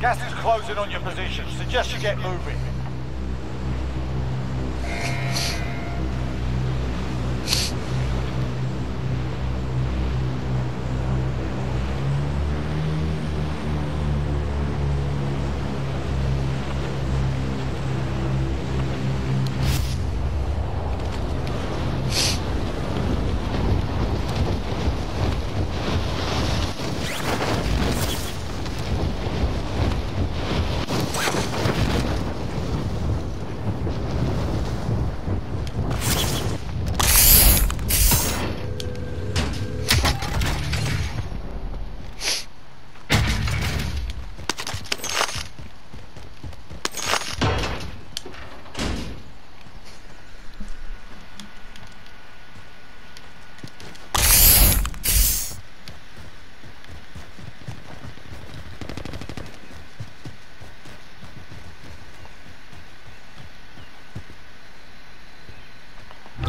Gas is closing on your position. Suggest you get moving.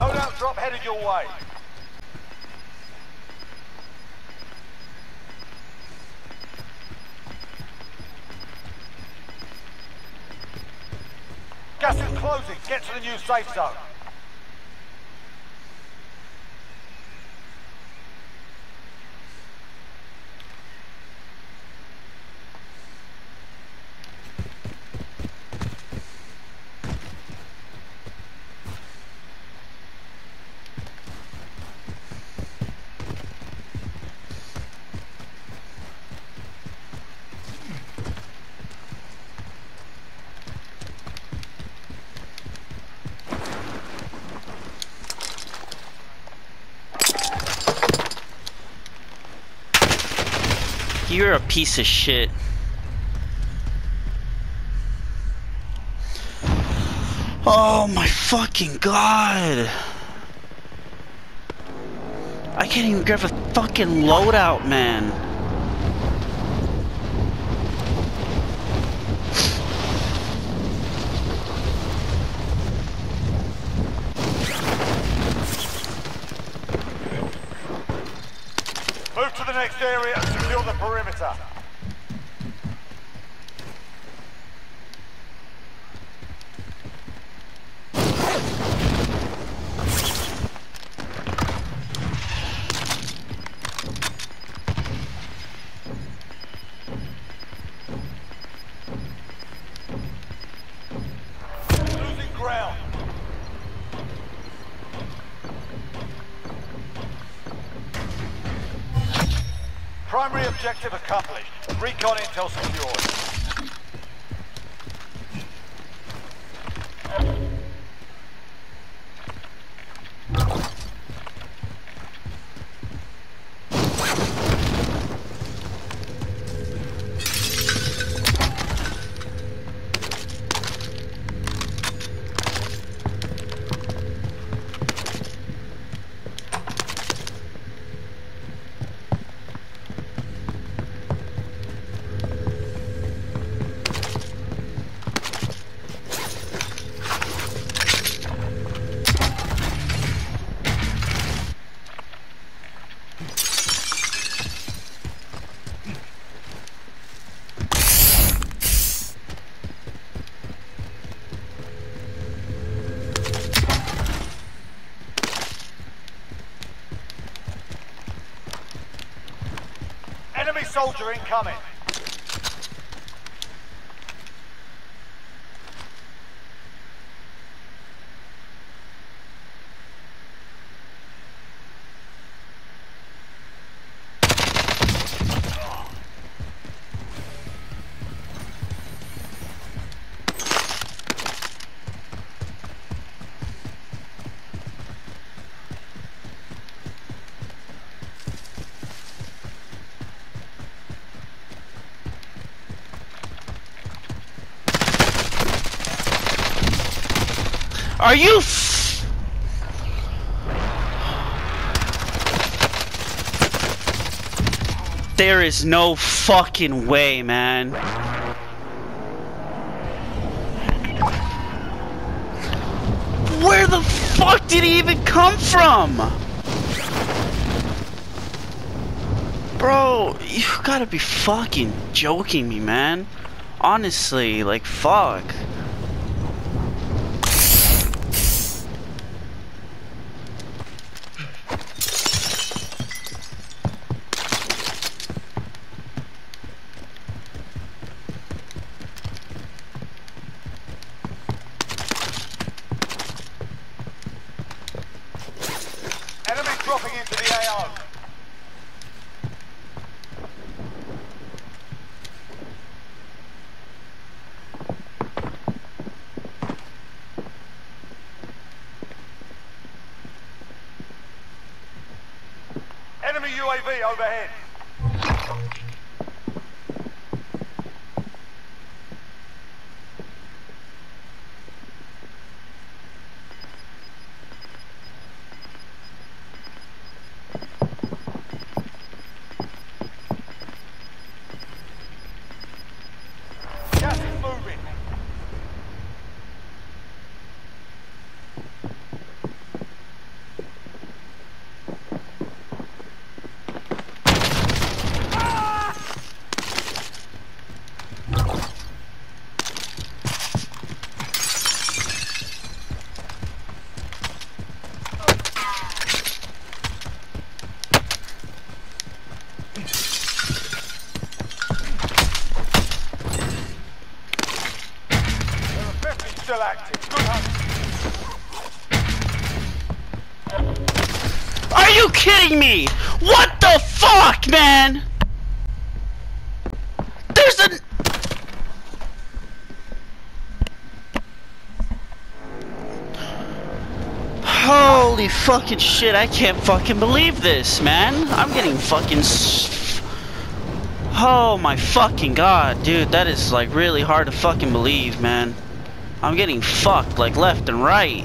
Loadout drop headed your way. Gas is closing. Get to the new safe zone. You're a piece of shit. Oh my fucking god. I can't even grab a fucking loadout, man. Move to the next area perimeter. Objective accomplished. Recon intel secured. Soldier incoming. Are you There is no fucking way, man. Where the fuck did he even come from? Bro, you gotta be fucking joking me, man. Honestly, like, fuck. Enemy dropping into the AO. Enemy UAV overhead. Gas is moving. There are 50 still active. Good hunt. Are you kidding me? What the fuck, man? There's a. Holy fucking shit, I can't fucking believe this, man. I'm getting fucking. Oh my fucking god, dude, that is like really hard to fucking believe, man. I'm getting fucked like left and right.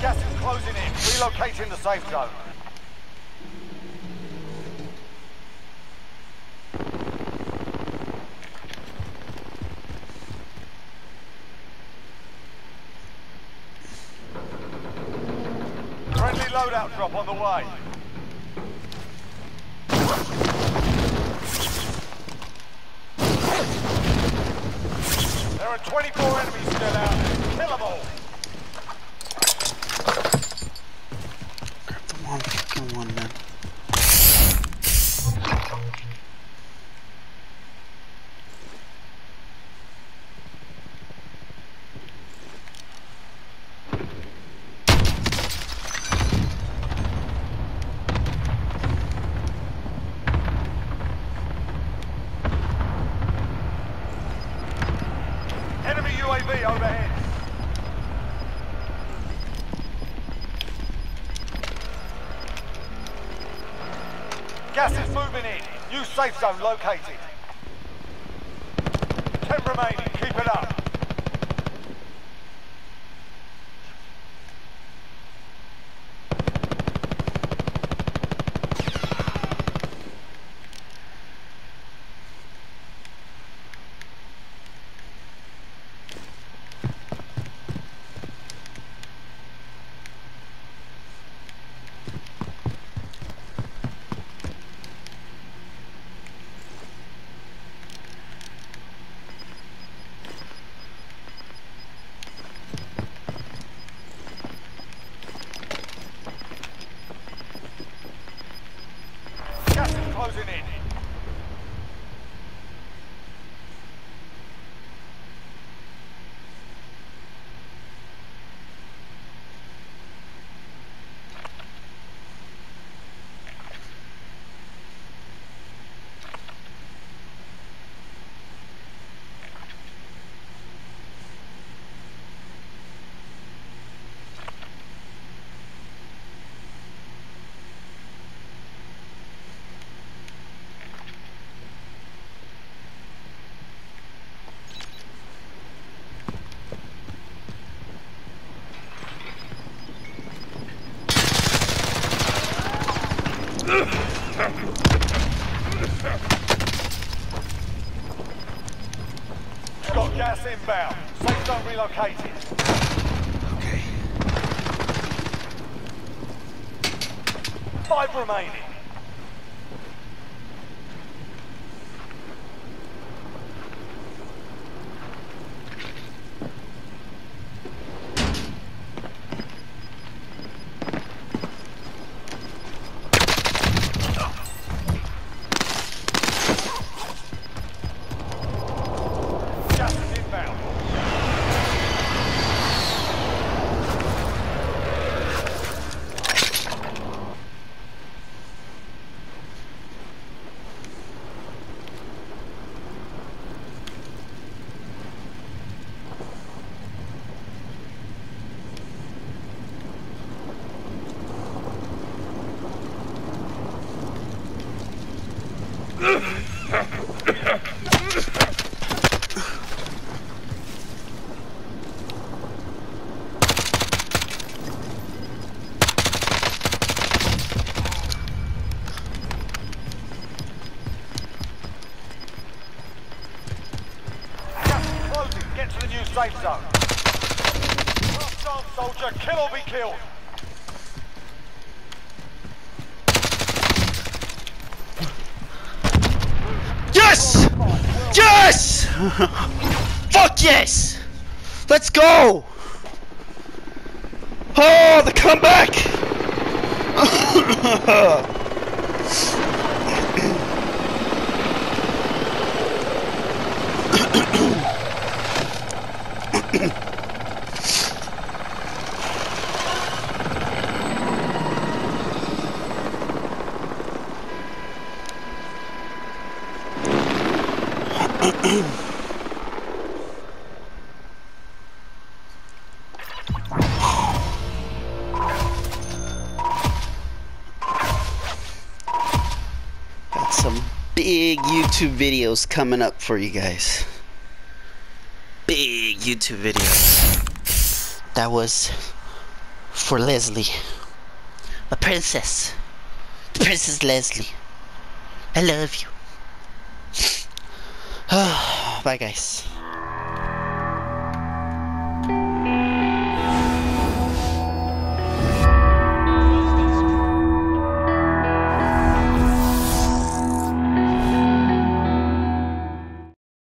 Gas is closing in. Relocating the safe zone. Friendly loadout drop on the way. There are 24 enemies still out there. Kill them all. Come on, fucking one, man. Enemy UAV overhead. Gas is moving in. New safe zone located. Ten remaining. Keep it up. closing in. Zone relocated. Okay. Five remaining. Gas is inbound. Gas is closing. Get to the new safe zone. Last chance, soldier. Kill or be killed. Yes! Yes! Fuck yes! Let's go! Oh, the comeback! YouTube videos coming up for you guys. Big YouTube videos. That was for Leslie. The princess. The princess Leslie. I love you. Bye, guys.